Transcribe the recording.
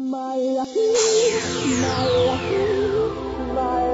My, my, my.